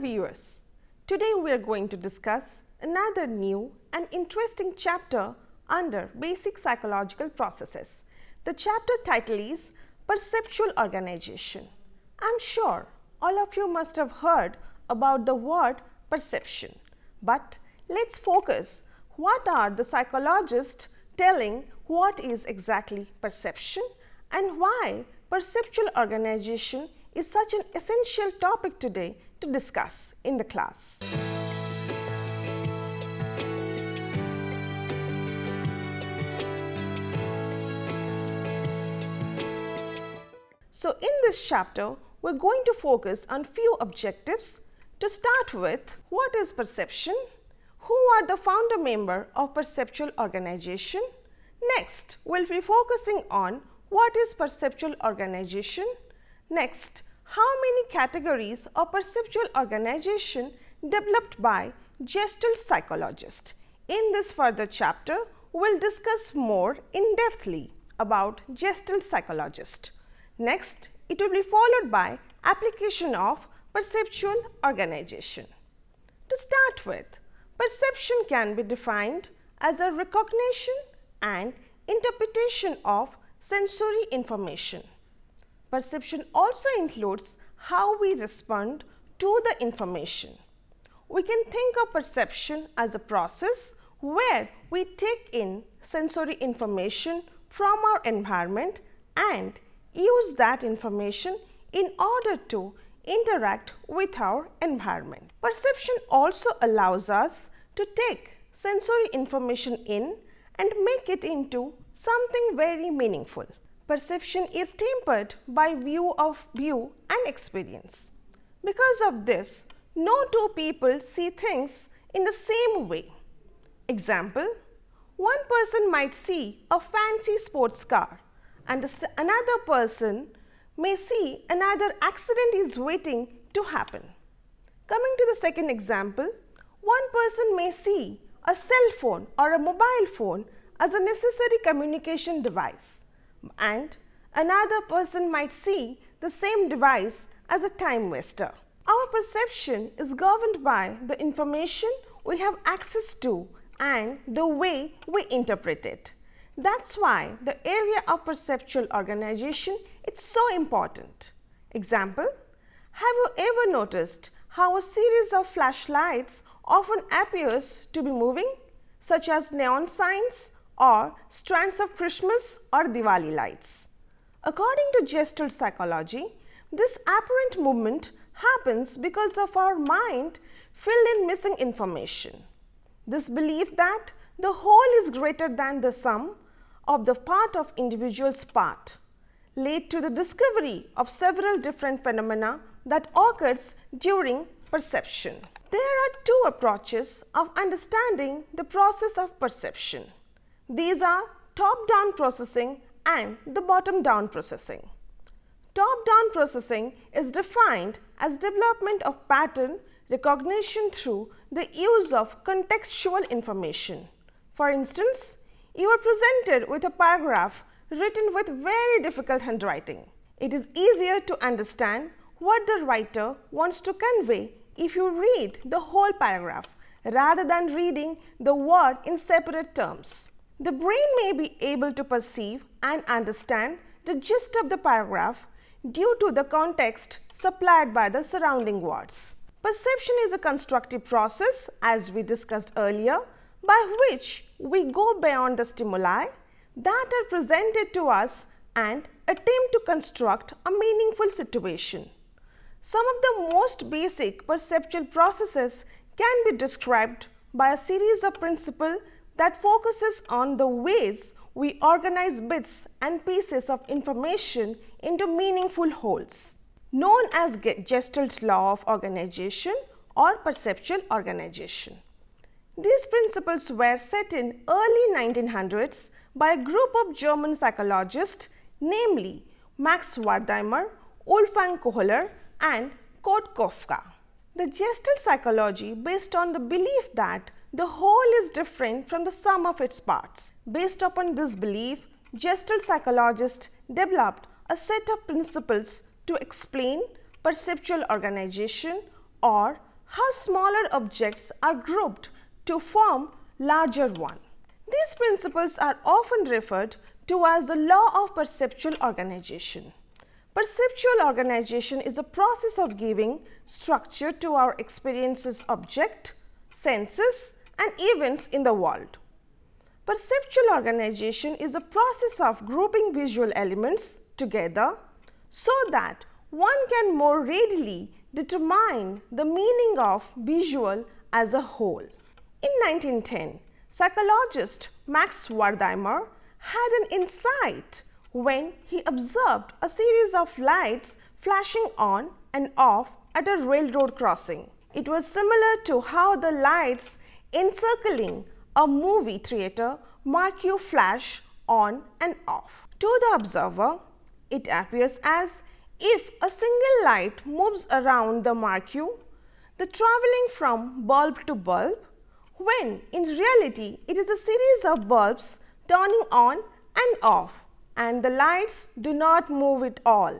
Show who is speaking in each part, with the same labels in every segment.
Speaker 1: Viewers, today we are going to discuss another new and interesting chapter under basic psychological processes. The chapter title is Perceptual Organization. I am sure all of you must have heard about the word perception, but let us focus what are the psychologists telling what is exactly perception and why perceptual organization is such an essential topic today to discuss in the class. So, in this chapter, we are going to focus on few objectives. To start with, what is perception? Who are the founder member of perceptual organization? Next, we will be focusing on what is perceptual organization. Next, how many categories of perceptual organization developed by Gestalt psychologists. In this further chapter, we will discuss more in depthly about Gestalt psychologist. Next, it will be followed by application of perceptual organization. To start with, perception can be defined as a recognition and interpretation of sensory information. Perception also includes how we respond to the information. We can think of perception as a process where we take in sensory information from our environment and use that information in order to interact with our environment. Perception also allows us to take sensory information in and make it into something very meaningful. Perception is tempered by view of view and experience. Because of this, no two people see things in the same way. Example, one person might see a fancy sports car and another person may see another accident is waiting to happen. Coming to the second example, one person may see a cell phone or a mobile phone as a necessary communication device and another person might see the same device as a time waster. Our perception is governed by the information we have access to and the way we interpret it. That's why the area of perceptual organization is so important. Example, have you ever noticed how a series of flashlights often appears to be moving such as neon signs or strands of Christmas or Diwali lights. According to Gestalt psychology, this apparent movement happens because of our mind filled in missing information. This belief that the whole is greater than the sum of the part of individual's part led to the discovery of several different phenomena that occurs during perception. There are two approaches of understanding the process of perception. These are top down processing and the bottom down processing. Top down processing is defined as development of pattern recognition through the use of contextual information. For instance, you are presented with a paragraph written with very difficult handwriting. It is easier to understand what the writer wants to convey if you read the whole paragraph rather than reading the word in separate terms. The brain may be able to perceive and understand the gist of the paragraph due to the context supplied by the surrounding words. Perception is a constructive process as we discussed earlier by which we go beyond the stimuli that are presented to us and attempt to construct a meaningful situation. Some of the most basic perceptual processes can be described by a series of principles that focuses on the ways we organize bits and pieces of information into meaningful wholes, known as Gestalt law of organization or perceptual organization. These principles were set in early 1900s by a group of German psychologists namely Max Wertheimer, Wolfgang Kohler and Kurt Koffka. The Gestalt psychology based on the belief that the whole is different from the sum of its parts. Based upon this belief, Gestalt psychologists developed a set of principles to explain perceptual organization or how smaller objects are grouped to form larger one. These principles are often referred to as the law of perceptual organization. Perceptual organization is the process of giving structure to our experiences object, senses and events in the world. Perceptual organization is a process of grouping visual elements together so that one can more readily determine the meaning of visual as a whole. In 1910, psychologist Max Wertheimer had an insight when he observed a series of lights flashing on and off at a railroad crossing. It was similar to how the lights encircling a movie theater mark you flash on and off. To the observer, it appears as if a single light moves around the marquee, the traveling from bulb to bulb, when in reality it is a series of bulbs turning on and off and the lights do not move at all.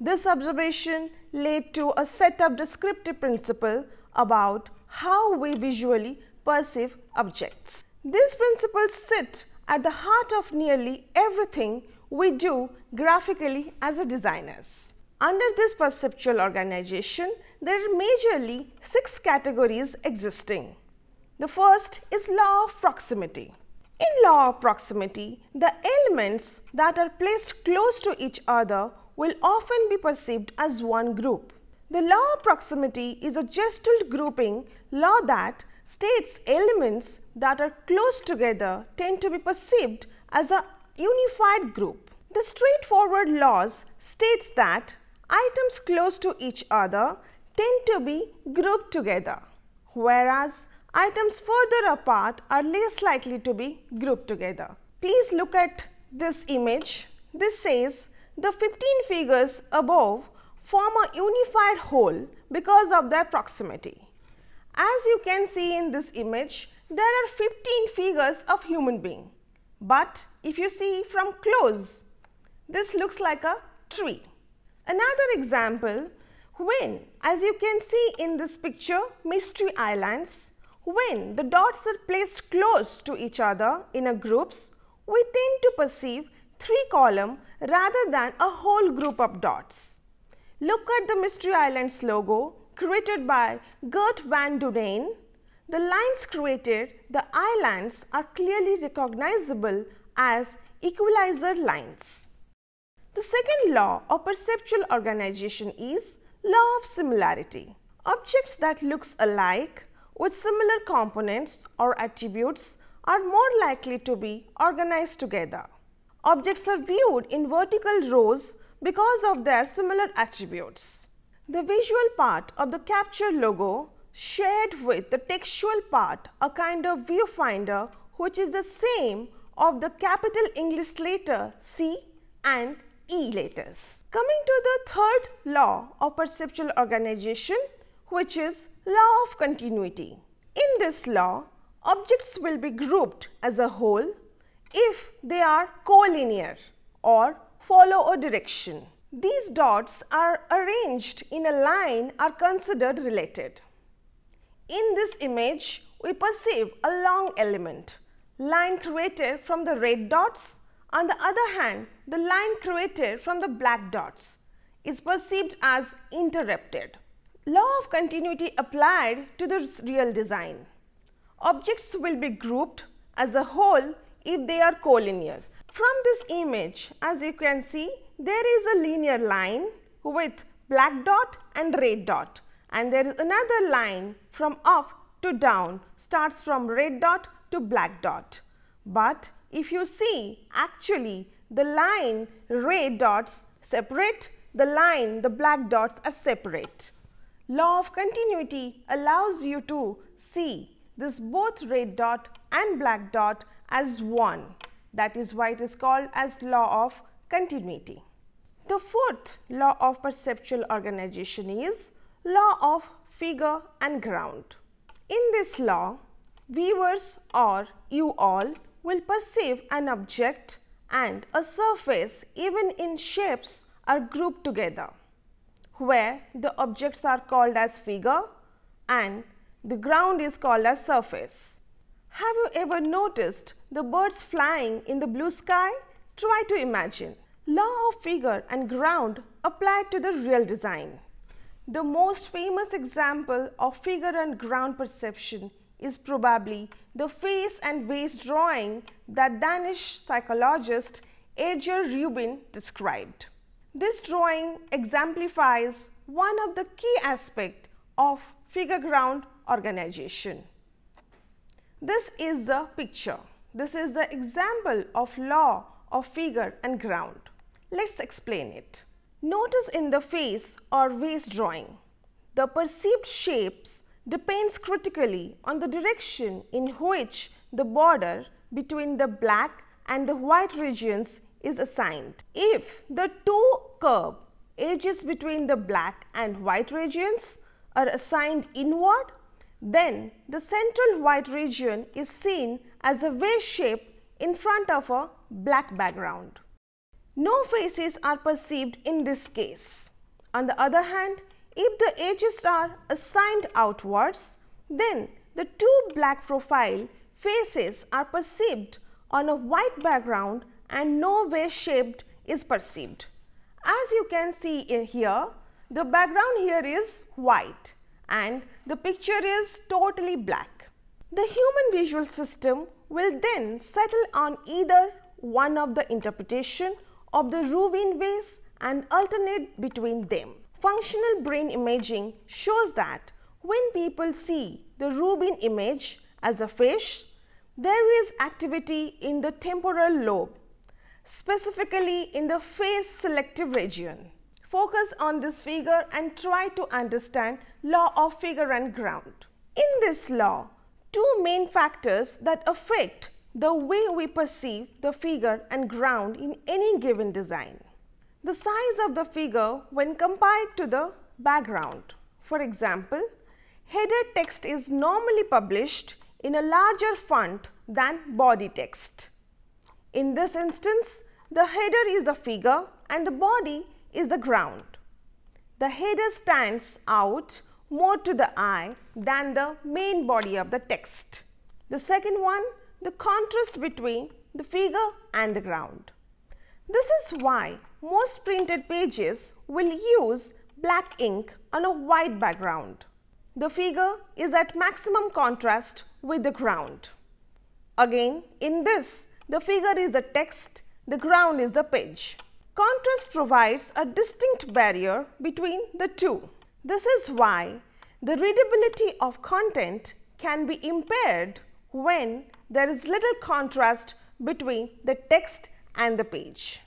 Speaker 1: This observation led to a set of descriptive principle about how we visually perceive objects. These principles sit at the heart of nearly everything we do graphically as a designers. Under this perceptual organization, there are majorly six categories existing. The first is law of proximity. In law of proximity, the elements that are placed close to each other will often be perceived as one group. The law of proximity is a gestalt grouping law that states elements that are close together tend to be perceived as a unified group. The straightforward laws states that items close to each other tend to be grouped together, whereas items further apart are less likely to be grouped together. Please look at this image. This says the 15 figures above form a unified whole because of their proximity. As you can see in this image, there are 15 figures of human being. But if you see from close, this looks like a tree. Another example, when as you can see in this picture mystery islands, when the dots are placed close to each other in a groups, we tend to perceive three column rather than a whole group of dots. Look at the Mystery Islands logo created by Gert van Duyden. The lines created, the islands are clearly recognizable as equalizer lines. The second law of perceptual organization is law of similarity. Objects that looks alike with similar components or attributes are more likely to be organized together. Objects are viewed in vertical rows because of their similar attributes. The visual part of the capture logo shared with the textual part a kind of viewfinder which is the same of the capital English letter C and E letters. Coming to the third law of perceptual organization which is law of continuity. In this law, objects will be grouped as a whole if they are collinear or follow a direction. These dots are arranged in a line are considered related. In this image, we perceive a long element, line created from the red dots on the other hand, the line created from the black dots is perceived as interrupted. Law of continuity applied to the real design. Objects will be grouped as a whole if they are collinear. From this image, as you can see, there is a linear line with black dot and red dot and there is another line from up to down starts from red dot to black dot. But if you see actually the line red dots separate, the line the black dots are separate. Law of continuity allows you to see this both red dot and black dot as one. That is why it is called as law of continuity. The fourth law of perceptual organization is law of figure and ground. In this law, viewers or you all will perceive an object and a surface even in shapes are grouped together, where the objects are called as figure and the ground is called as surface. Have you ever noticed the birds flying in the blue sky? Try to imagine. Law of figure and ground applied to the real design. The most famous example of figure and ground perception is probably the face and vase drawing that Danish psychologist Edgar Rubin described. This drawing exemplifies one of the key aspects of figure ground organization. This is the picture. This is the example of law of figure and ground. Let's explain it. Notice in the face or vase drawing, the perceived shapes depends critically on the direction in which the border between the black and the white regions is assigned. If the two curve edges between the black and white regions are assigned inward, then the central white region is seen as a vase shape in front of a black background. No faces are perceived in this case. On the other hand, if the edges are assigned outwards, then the two black profile faces are perceived on a white background and no vase shaped is perceived. As you can see here, the background here is white and the picture is totally black. The human visual system will then settle on either one of the interpretation of the Rubin vase and alternate between them. Functional brain imaging shows that when people see the Rubin image as a fish, there is activity in the temporal lobe, specifically in the face selective region. Focus on this figure and try to understand law of figure and ground. In this law, two main factors that affect the way we perceive the figure and ground in any given design. The size of the figure when compared to the background. For example, header text is normally published in a larger font than body text. In this instance, the header is the figure and the body is the ground. The header stands out more to the eye than the main body of the text. The second one the contrast between the figure and the ground. This is why most printed pages will use black ink on a white background. The figure is at maximum contrast with the ground. Again, in this, the figure is the text, the ground is the page. Contrast provides a distinct barrier between the two. This is why the readability of content can be impaired when there is little contrast between the text and the page.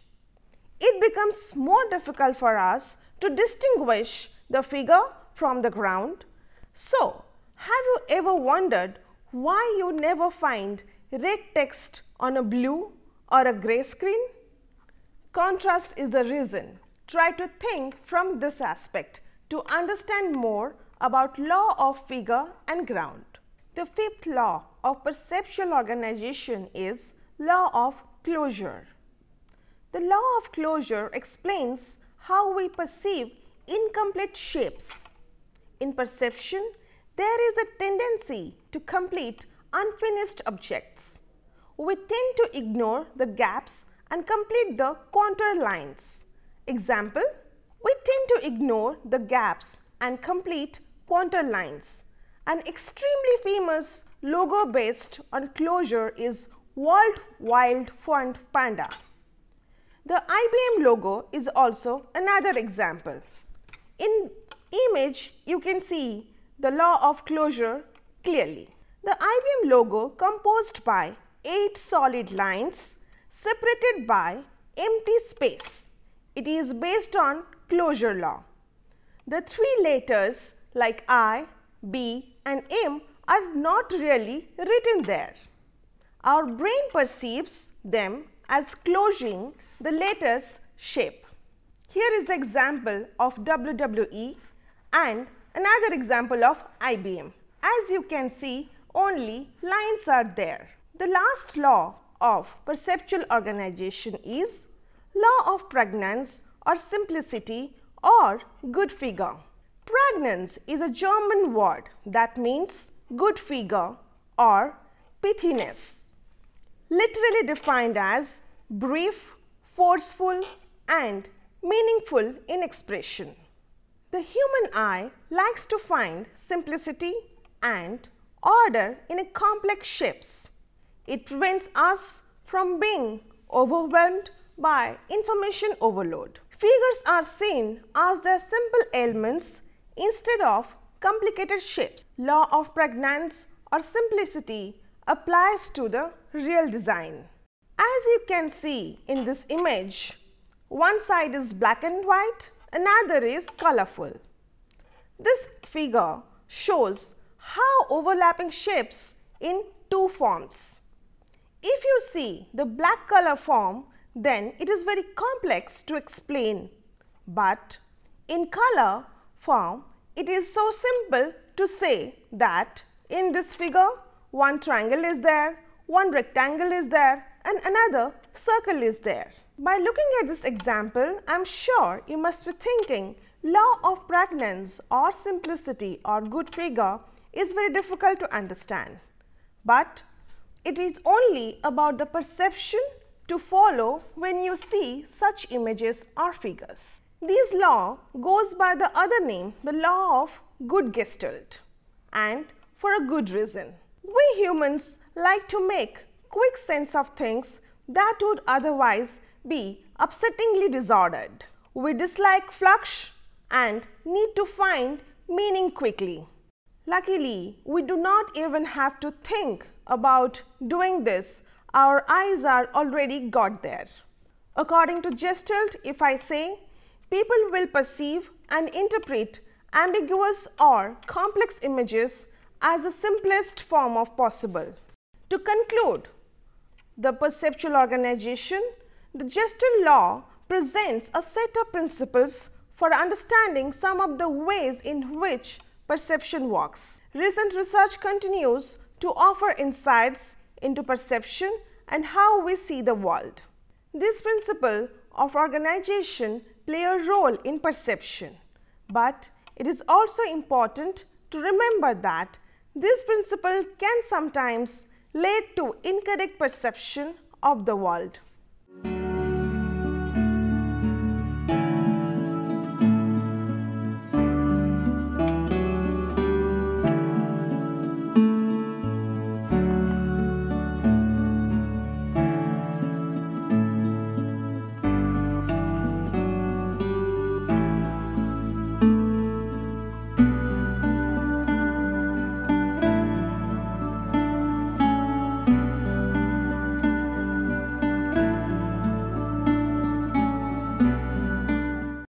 Speaker 1: It becomes more difficult for us to distinguish the figure from the ground. So, have you ever wondered why you never find red text on a blue or a gray screen? Contrast is the reason. Try to think from this aspect to understand more about law of figure and ground. The fifth law of perceptual organization is law of closure. The law of closure explains how we perceive incomplete shapes. In perception, there is a tendency to complete unfinished objects. We tend to ignore the gaps and complete the contour lines. Example, we tend to ignore the gaps and complete contour lines. An extremely famous logo based on closure is World Wild Font Panda. The IBM logo is also another example. In image, you can see the law of closure clearly. The IBM logo composed by 8 solid lines separated by empty space. It is based on closure law. The three letters like I, B and M are not really written there. Our brain perceives them as closing the letters shape. Here is the example of WWF and another example of IBM. As you can see, only lines are there. The last law of perceptual organization is law of Prägnanz or simplicity or good figure. Prägnanz is a German word that means good figure or pithiness, literally defined as brief, forceful and meaningful in expression. The human eye likes to find simplicity and order in a complex shapes. It prevents us from being overwhelmed by information overload. Figures are seen as their simple elements instead of complicated shapes. Law of Prägnanz or simplicity applies to the real design. As you can see in this image, one side is black and white, another is colorful. This figure shows how overlapping shapes in two forms. If you see the black color form, then it is very complex to explain. But in color form, it is so simple to say that in this figure, one triangle is there, one rectangle is there and another circle is there. By looking at this example, I am sure you must be thinking law of Prägnanz or simplicity or good figure is very difficult to understand. But it is only about the perception to follow when you see such images or figures. This law goes by the other name, the law of good gestalt and for a good reason. We humans like to make quick sense of things that would otherwise be upsettingly disordered. We dislike flux and need to find meaning quickly. Luckily, we do not even have to think about doing this. Our eyes are already got there. According to Gestalt, if I say, people will perceive and interpret ambiguous or complex images as the simplest form of possible. To conclude, the perceptual organization, the Gestalt law presents a set of principles for understanding some of the ways in which perception works. Recent research continues to offer insights into perception and how we see the world. This principle of organization play a role in perception, but it is also important to remember that this principle can sometimes lead to incorrect perception of the world.